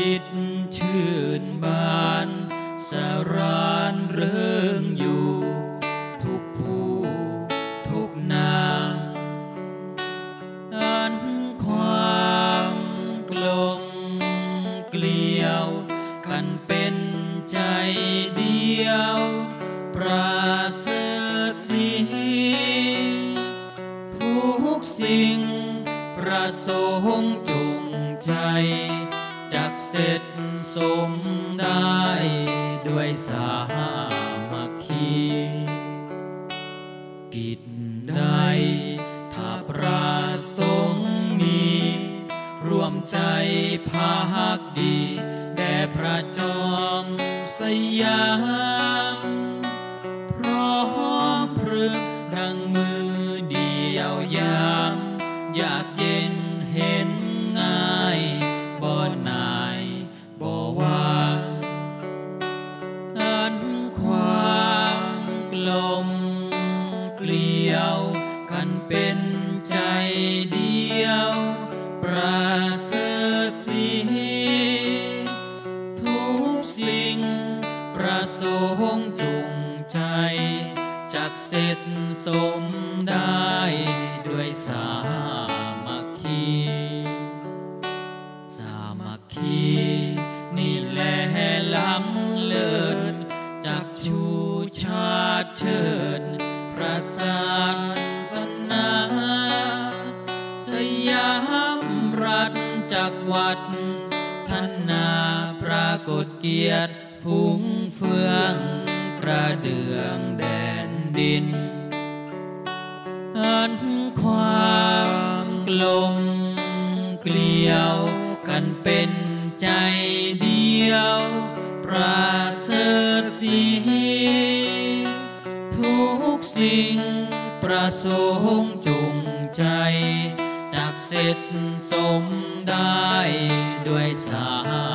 จิตชื่นบานสรานเริงอยู่ ทุกผู้ทุกนามอันความกลมเกลียวกันเป็นใจเดียวปราศสีทุกสิงประสงจงใจ สร็จสมได้ด้วยสามัคคีกิจใดถ้าประสงค์มี รวมใจภาคดี แด่พระจอมสยามพร้อมพรึกดังมือเดียวยาม อยากเย็นันเป็นใจเดียวประเสริฐสีทุกสิ่งประสงค์จุงใจจักเสร็จสมได้ด้วยสามัคคี สามัคคีนี่แหละล้ำเลิศจากชูชาติเชิด ฐจักวัดพันนาปรากฏเกียรติฟุ้งเฟืองกระเดืองแดนดิน อันความกลมเกลียวกันเป็นใจเดียวประเสริฐสีทุกสิ่งประสงค์จงใจจักเสร็จสม đuôi xa